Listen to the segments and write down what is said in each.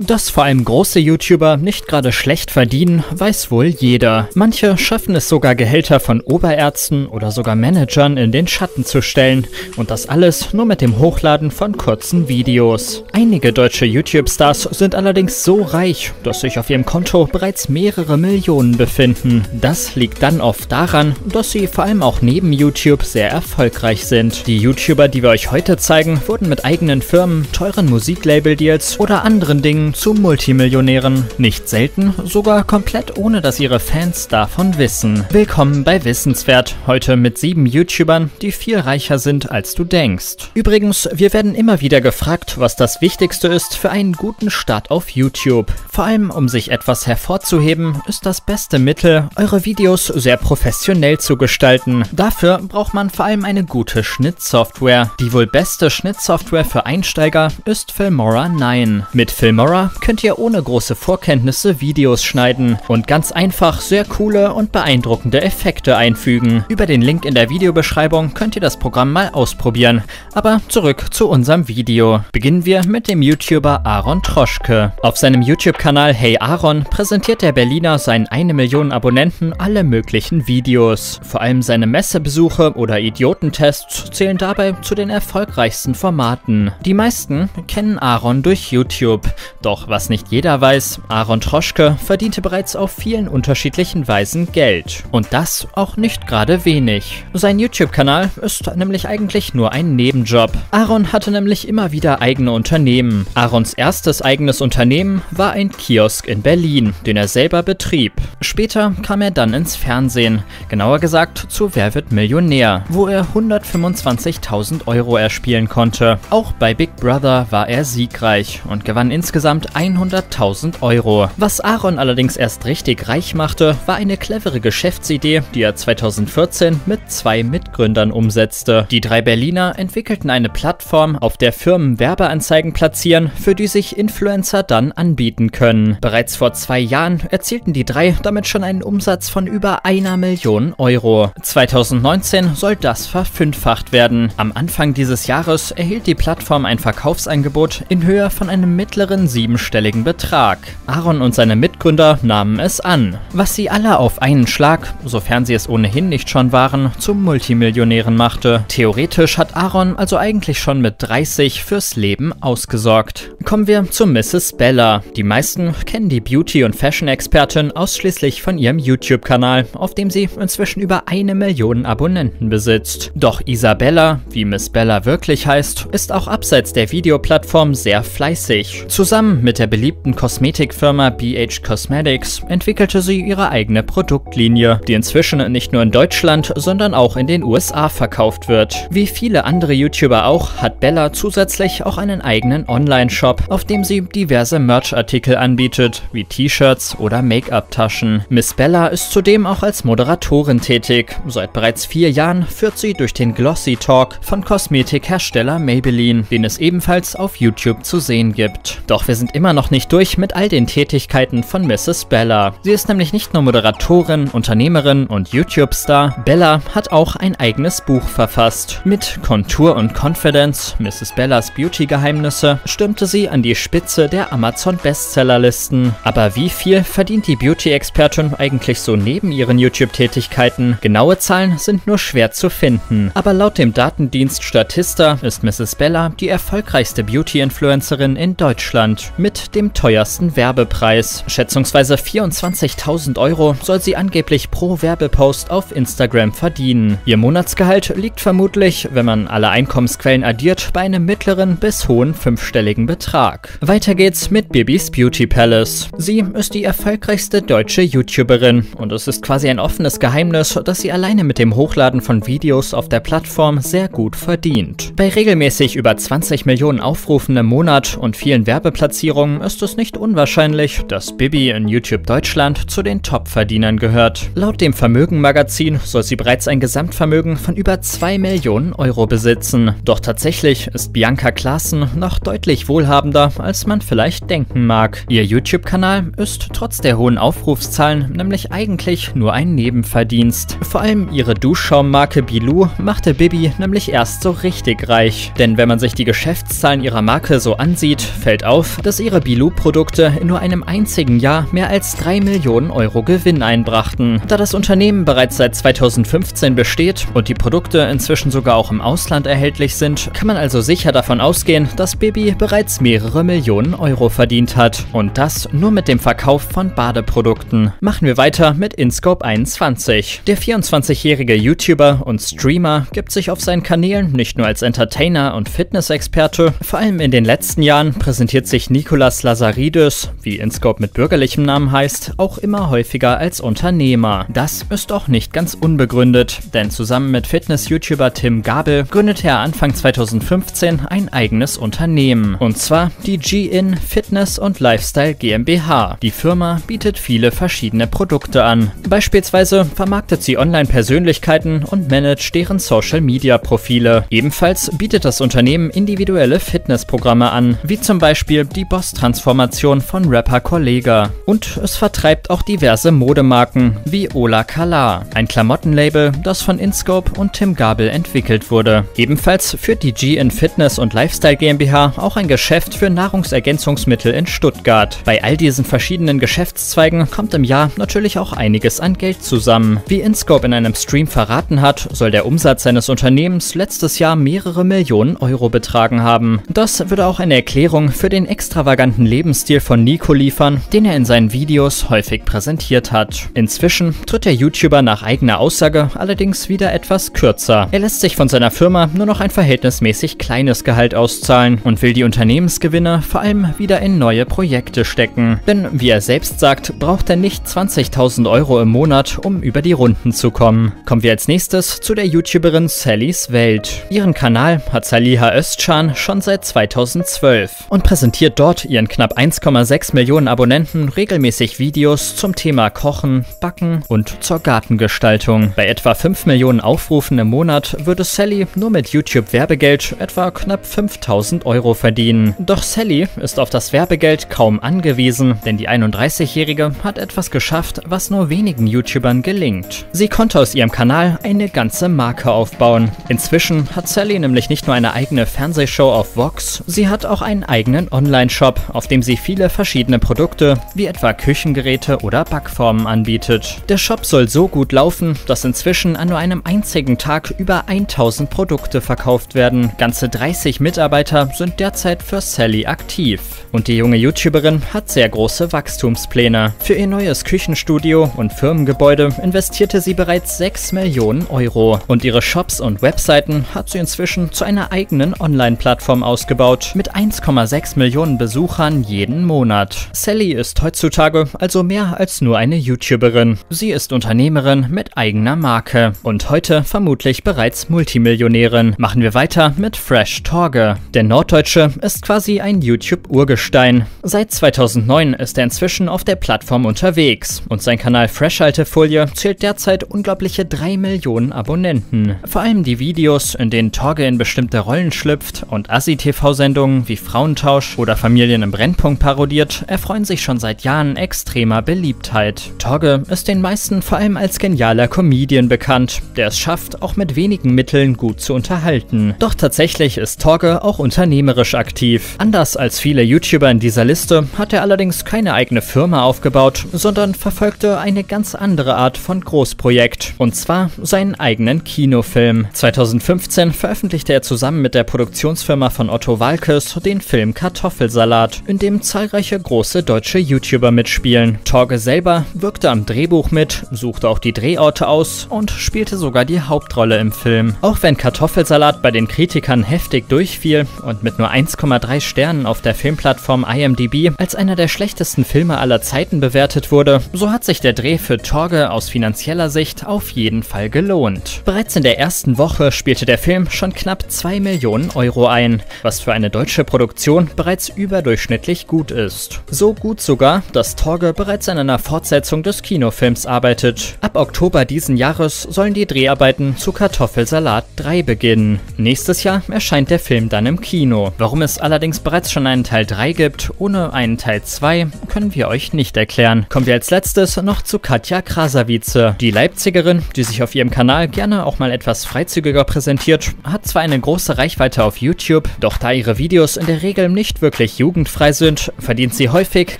Dass vor allem große YouTuber nicht gerade schlecht verdienen, weiß wohl jeder. Manche schaffen es sogar Gehälter von Oberärzten oder sogar Managern in den Schatten zu stellen. Und das alles nur mit dem Hochladen von kurzen Videos. Einige deutsche YouTube-Stars sind allerdings so reich, dass sich auf ihrem Konto bereits mehrere Millionen befinden. Das liegt dann oft daran, dass sie vor allem auch neben YouTube sehr erfolgreich sind. Die YouTuber, die wir euch heute zeigen, wurden mit eigenen Firmen, teuren Musiklabel-Deals oder anderen Dingen zu Multimillionären. Nicht selten sogar komplett ohne, dass ihre Fans davon wissen. Willkommen bei Wissenswert, heute mit sieben YouTubern, die viel reicher sind, als du denkst. Übrigens, wir werden immer wieder gefragt, was das Wichtigste ist für einen guten Start auf YouTube. Vor allem, um sich etwas hervorzuheben, ist das beste Mittel, eure Videos sehr professionell zu gestalten. Dafür braucht man vor allem eine gute Schnittsoftware. Die wohl beste Schnittsoftware für Einsteiger ist Filmora 9. Mit Filmora Camera könnt ihr ohne große Vorkenntnisse Videos schneiden und ganz einfach sehr coole und beeindruckende Effekte einfügen. Über den Link in der Videobeschreibung könnt ihr das Programm mal ausprobieren. Aber zurück zu unserem Video. Beginnen wir mit dem YouTuber Aaron Troschke. Auf seinem YouTube-Kanal Hey Aaron präsentiert der Berliner seinen 1 Million Abonnenten alle möglichen Videos. Vor allem seine Messebesuche oder Idiotentests zählen dabei zu den erfolgreichsten Formaten. Die meisten kennen Aaron durch YouTube. Doch was nicht jeder weiß, Aaron Troschke verdiente bereits auf vielen unterschiedlichen Weisen Geld. Und das auch nicht gerade wenig. Sein YouTube-Kanal ist nämlich eigentlich nur ein Nebenjob. Aaron hatte nämlich immer wieder eigene Unternehmen. Aarons erstes eigenes Unternehmen war ein Kiosk in Berlin, den er selber betrieb. Später kam er dann ins Fernsehen, genauer gesagt zu Wer wird Millionär, wo er 125.000 Euro erspielen konnte. Auch bei Big Brother war er siegreich und gewann insgesamt insgesamt 100.000 Euro. Was Aaron allerdings erst richtig reich machte, war eine clevere Geschäftsidee, die er 2014 mit zwei Mitgründern umsetzte. Die drei Berliner entwickelten eine Plattform, auf der Firmen Werbeanzeigen platzieren, für die sich Influencer dann anbieten können. Bereits vor zwei Jahren erzielten die drei damit schon einen Umsatz von über einer Million Euro. 2019 soll das verfünffacht werden. Am Anfang dieses Jahres erhielt die Plattform ein Verkaufsangebot in Höhe von einem mittleren siebenstelligen Betrag. Aaron und seine Mitgründer nahmen es an, was sie alle auf einen Schlag, sofern sie es ohnehin nicht schon waren, zum Multimillionären machte. Theoretisch hat Aaron also eigentlich schon mit 30 fürs Leben ausgesorgt. Kommen wir zu Mrs. Bella. Die meisten kennen die Beauty- und Fashion-Expertin ausschließlich von ihrem YouTube-Kanal, auf dem sie inzwischen über eine Million Abonnenten besitzt. Doch Isabella, wie Miss Bella wirklich heißt, ist auch abseits der Videoplattform sehr fleißig. Zusammen Zusammen mit der beliebten Kosmetikfirma BH Cosmetics entwickelte sie ihre eigene Produktlinie, die inzwischen nicht nur in Deutschland, sondern auch in den USA verkauft wird. Wie viele andere YouTuber auch, hat Bella zusätzlich auch einen eigenen Online-Shop, auf dem sie diverse Merch-Artikel anbietet, wie T-Shirts oder Make-up-Taschen. Miss Bella ist zudem auch als Moderatorin tätig. Seit bereits vier Jahren führt sie durch den Glossy Talk von Kosmetikhersteller Maybelline, den es ebenfalls auf YouTube zu sehen gibt. Doch wir sind immer noch nicht durch mit all den Tätigkeiten von Mrs. Bella. Sie ist nämlich nicht nur Moderatorin, Unternehmerin und YouTube-Star. Bella hat auch ein eigenes Buch verfasst. Mit Kontur und Confidence, Mrs. Bellas Beauty-Geheimnisse, stürmte sie an die Spitze der Amazon-Bestsellerlisten. Aber wie viel verdient die Beauty-Expertin eigentlich so neben ihren YouTube-Tätigkeiten? Genaue Zahlen sind nur schwer zu finden. Aber laut dem Datendienst Statista ist Mrs. Bella die erfolgreichste Beauty-Influencerin in Deutschland mit dem teuersten Werbepreis. Schätzungsweise 24.000 Euro soll sie angeblich pro Werbepost auf Instagram verdienen. Ihr Monatsgehalt liegt vermutlich, wenn man alle Einkommensquellen addiert, bei einem mittleren bis hohen fünfstelligen Betrag. Weiter geht's mit Bibis Beauty Palace. Sie ist die erfolgreichste deutsche YouTuberin und es ist quasi ein offenes Geheimnis, dass sie alleine mit dem Hochladen von Videos auf der Plattform sehr gut verdient. Bei regelmäßig über 20 Millionen Aufrufen im Monat und vielen Werbeplatzierungen Platzierung ist es nicht unwahrscheinlich, dass Bibi in YouTube Deutschland zu den Top-Verdienern gehört. Laut dem Vermögen-Magazin soll sie bereits ein Gesamtvermögen von über 2 Millionen Euro besitzen. Doch tatsächlich ist Bianca Klaassen noch deutlich wohlhabender, als man vielleicht denken mag. Ihr YouTube-Kanal ist trotz der hohen Aufrufszahlen nämlich eigentlich nur ein Nebenverdienst. Vor allem ihre Duschschaummarke Bilou machte Bibi nämlich erst so richtig reich. Denn wenn man sich die Geschäftszahlen ihrer Marke so ansieht, fällt auf, dass ihre Bilou-Produkte in nur einem einzigen Jahr mehr als 3 Millionen Euro Gewinn einbrachten. Da das Unternehmen bereits seit 2015 besteht und die Produkte inzwischen sogar auch im Ausland erhältlich sind, kann man also sicher davon ausgehen, dass Bibi bereits mehrere Millionen Euro verdient hat. Und das nur mit dem Verkauf von Badeprodukten. Machen wir weiter mit InScope 21. Der 24-jährige YouTuber und Streamer gibt sich auf seinen Kanälen nicht nur als Entertainer und Fitnessexperte, vor allem in den letzten Jahren präsentiert sich Nicolas Lazaridis, wie InScope mit bürgerlichem Namen heißt, auch immer häufiger als Unternehmer. Das ist auch nicht ganz unbegründet, denn zusammen mit Fitness-YouTuber Tim Gabel gründete er Anfang 2015 ein eigenes Unternehmen. Und zwar die G-In Fitness und Lifestyle GmbH. Die Firma bietet viele verschiedene Produkte an. Beispielsweise vermarktet sie Online-Persönlichkeiten und managt deren Social-Media-Profile. Ebenfalls bietet das Unternehmen individuelle Fitnessprogramme an, wie zum Beispiel die Boss-Transformation von Rapper Kollega. Und es vertreibt auch diverse Modemarken, wie Ola Kala, ein Klamottenlabel, das von InScope und Tim Gabel entwickelt wurde. Ebenfalls führt die G-In Fitness und Lifestyle GmbH auch ein Geschäft für Nahrungsergänzungsmittel in Stuttgart. Bei all diesen verschiedenen Geschäftszweigen kommt im Jahr natürlich auch einiges an Geld zusammen. Wie InScope in einem Stream verraten hat, soll der Umsatz seines Unternehmens letztes Jahr mehrere Millionen Euro betragen haben. Das würde auch eine Erklärung für den extravaganten Lebensstil von Nico liefern, den er in seinen Videos häufig präsentiert hat. Inzwischen tritt der YouTuber nach eigener Aussage allerdings wieder etwas kürzer. Er lässt sich von seiner Firma nur noch ein verhältnismäßig kleines Gehalt auszahlen und will die Unternehmensgewinne vor allem wieder in neue Projekte stecken. Denn wie er selbst sagt, braucht er nicht 20.000 Euro im Monat, um über die Runden zu kommen. Kommen wir als nächstes zu der YouTuberin Sallys Welt. Ihren Kanal hat Saliha Özcan schon seit 2012 und präsentiert dort ihren knapp 1,6 Millionen Abonnenten regelmäßig Videos zum Thema Kochen, Backen und zur Gartengestaltung. Bei etwa 5 Millionen Aufrufen im Monat würde Sally nur mit YouTube-Werbegeld etwa knapp 5000 Euro verdienen. Doch Sally ist auf das Werbegeld kaum angewiesen, denn die 31-Jährige hat etwas geschafft, was nur wenigen YouTubern gelingt. Sie konnte aus ihrem Kanal eine ganze Marke aufbauen. Inzwischen hat Sally nämlich nicht nur eine eigene Fernsehshow auf Vox, sie hat auch einen eigenen Online-Shop, auf dem sie viele verschiedene Produkte, wie etwa Küchengeräte oder Backformen anbietet. Der Shop soll so gut laufen, dass inzwischen an nur einem einzigen Tag über 1000 Produkte verkauft werden. Ganze 30 Mitarbeiter sind derzeit für Sally aktiv. Und die junge YouTuberin hat sehr große Wachstumspläne. Für ihr neues Küchenstudio und Firmengebäude investierte sie bereits 6 Millionen Euro. Und ihre Shops und Webseiten hat sie inzwischen zu einer eigenen Online-Plattform ausgebaut, mit 1,6 Millionen Besuchern jeden Monat. Sally ist heutzutage also mehr als nur eine YouTuberin. Sie ist Unternehmerin mit eigener Marke und heute vermutlich bereits Multimillionärin. Machen wir weiter mit Fresh Torge. Der Norddeutsche ist quasi ein YouTube-Urgestein. Seit 2009 ist er inzwischen auf der Plattform unterwegs und sein Kanal Fresh-Haltefolie zählt derzeit unglaubliche 3 Millionen Abonnenten. Vor allem die Videos, in denen Torge in bestimmte Rollen schlüpft und Assi-TV-Sendungen wie Frauentausch oder Familien im Brennpunkt parodiert, erfreuen sich schon seit Jahren extremer Beliebtheit. Torge ist den meisten vor allem als genialer Comedian bekannt, der es schafft, auch mit wenigen Mitteln gut zu unterhalten. Doch tatsächlich ist Torge auch unternehmerisch aktiv. Anders als viele YouTuber in dieser Liste hat er allerdings keine eigene Firma aufgebaut, sondern verfolgte eine ganz andere Art von Großprojekt. Und zwar seinen eigenen Kinofilm. 2015 veröffentlichte er zusammen mit der Produktionsfirma von Otto Walkes den Film Kartoffelsalat, in dem zahlreiche große deutsche YouTuber mitspielen. Torge selber wirkte am Drehbuch mit, suchte auch die Drehorte aus und spielte sogar die Hauptrolle im Film. Auch wenn Kartoffelsalat bei den Kritikern heftig durchfiel und mit nur 1,3 Sternen auf der Filmplattform IMDb als einer der schlechtesten Filme aller Zeiten bewertet wurde, so hat sich der Dreh für Torge aus finanzieller Sicht auf jeden Fall gelohnt. Bereits in der ersten Woche spielte der Film schon knapp 2 Millionen Euro ein, was für eine deutsche Produktion bereits überdurchschnittlich gut ist. So gut sogar, dass Torge bereits an einer Fortsetzung des Kinofilms arbeitet. Ab Oktober diesen Jahres sollen die Dreharbeiten zu Kartoffelsalat 3 beginnen. Nächstes Jahr erscheint der Film dann im Kino. Warum es allerdings bereits schon einen Teil 3 gibt, ohne einen Teil 2, können wir euch nicht erklären. Kommen wir als letztes noch zu Katja Krasavice. Die Leipzigerin, die sich auf ihrem Kanal gerne auch mal etwas freizügiger präsentiert, hat zwar eine große Reichweite auf YouTube, doch da ihre Videos in der Regel nicht wirklich jugendfrei sind, verdient sie häufig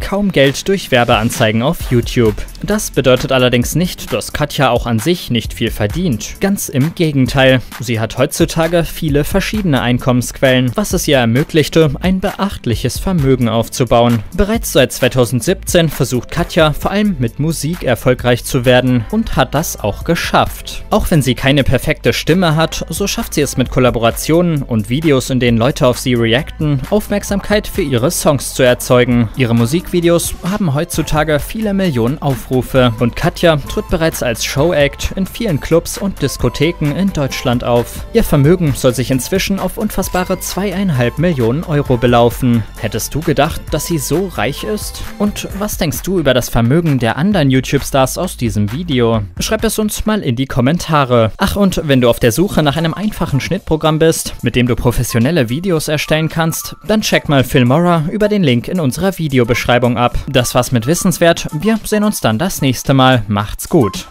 kaum Geld durch Werbeanzeigen auf YouTube. Das bedeutet allerdings nicht, dass Katja auch an sich nicht viel verdient. Ganz im Gegenteil. Sie hat heutzutage viele verschiedene Einkommensquellen, was es ihr ermöglichte, ein beachtliches Vermögen aufzubauen. Bereits seit 2017 versucht Katja vor allem mit Musik erfolgreich zu werden und hat das auch geschafft. Auch wenn sie keine perfekte Stimme hat, so schafft sie es mit Kollaborationen und Videos, in denen Leute auf sie reacten, Aufmerksamkeit für ihre Songs zu erzeugen. Ihre Musikvideos haben heutzutage viele Millionen Aufrufe und Katja tritt bereits als Showact in vielen Clubs und Diskotheken in Deutschland auf. Ihr Vermögen soll sich inzwischen auf unfassbare zweieinhalb Millionen Euro belaufen. Hättest du gedacht, dass sie so reich ist? Und was denkst du über das Vermögen der anderen YouTube-Stars aus diesem Video? Schreib es uns mal in die Kommentare. Ach und wenn du auf der Suche nach einem einfachen Schnittprogramm bist, mit dem du professionelle Videos erstellen kannst, dann check mal Filmora über den Link in unserer Videobeschreibung ab. Das war's mit Wissenswert. Wir sehen uns dann das nächste Mal. Macht's gut.